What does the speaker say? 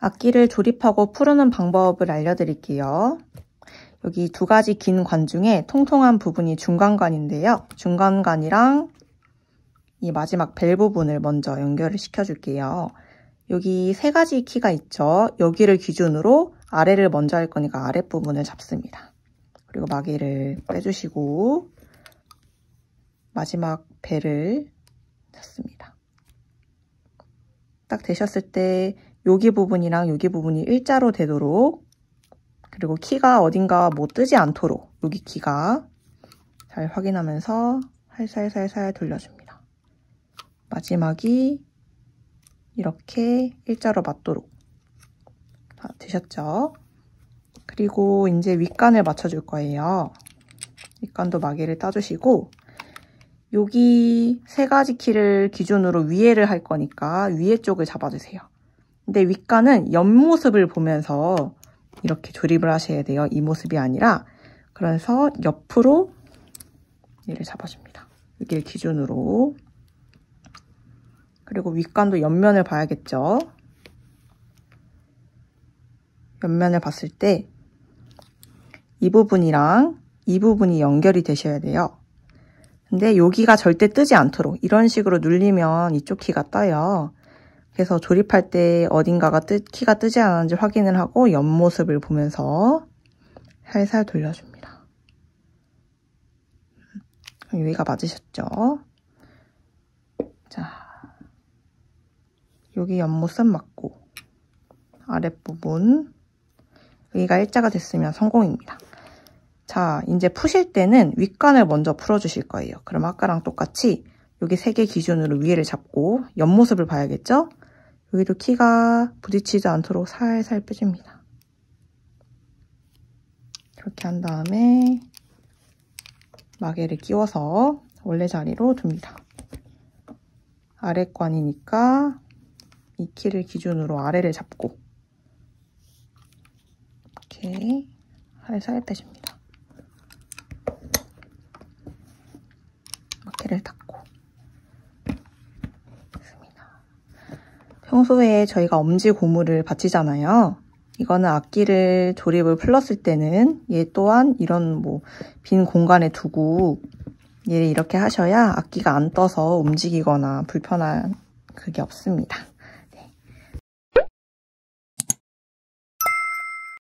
악기를 조립하고 푸르는 방법을 알려드릴게요. 여기 두 가지 긴 관 중에 통통한 부분이 중간관인데요. 중간관이랑 이 마지막 벨 부분을 먼저 연결을 시켜줄게요. 여기 세 가지 키가 있죠. 여기를 기준으로 아래를 먼저 할 거니까 아랫부분을 잡습니다. 그리고 마개를 빼주시고 마지막 벨을 잡습니다. 딱 되셨을 때 여기 부분이랑 여기 부분이 일자로 되도록 그리고 키가 어딘가 뭐 뜨지 않도록 여기 키가 잘 확인하면서 살살살살 돌려줍니다. 마지막이 이렇게 일자로 맞도록 다 되셨죠? 그리고 이제 윗간을 맞춰줄 거예요. 윗간도 마개를 따주시고 여기 세 가지 키를 기준으로 위에를 할 거니까 위에 쪽을 잡아주세요. 근데 윗간은 옆모습을 보면서 이렇게 조립을 하셔야 돼요. 이 모습이 아니라 그래서 옆으로 얘를 잡아줍니다. 여기를 기준으로 그리고 윗간도 옆면을 봐야겠죠. 옆면을 봤을 때 이 부분이랑 이 부분이 연결이 되셔야 돼요. 근데 여기가 절대 뜨지 않도록 이런 식으로 눌리면 이쪽 키가 떠요. 그래서 조립할 때 어딘가가 뜨, 키가 뜨지 않았는지 확인을 하고 옆모습을 보면서 살살 돌려줍니다. 여기가 맞으셨죠? 자, 여기 옆모습 맞고 아랫부분 여기가 일자가 됐으면 성공입니다. 자, 이제 푸실 때는 윗간을 먼저 풀어주실 거예요. 그럼 아까랑 똑같이 여기 세 개 기준으로 위에를 잡고 옆모습을 봐야겠죠? 여기도 키가 부딪히지 않도록 살살 빼줍니다. 이렇게 한 다음에 마개를 끼워서 원래 자리로 둡니다. 아래관이니까 이 키를 기준으로 아래를 잡고 이렇게 살살 빼줍니다. 마개를 닦고 평소에 저희가 엄지 고무를 받치잖아요. 이거는 악기를 조립을 풀렀을 때는 얘 또한 이런 뭐 빈 공간에 두고 얘를 이렇게 하셔야 악기가 안 떠서 움직이거나 불편한 그게 없습니다.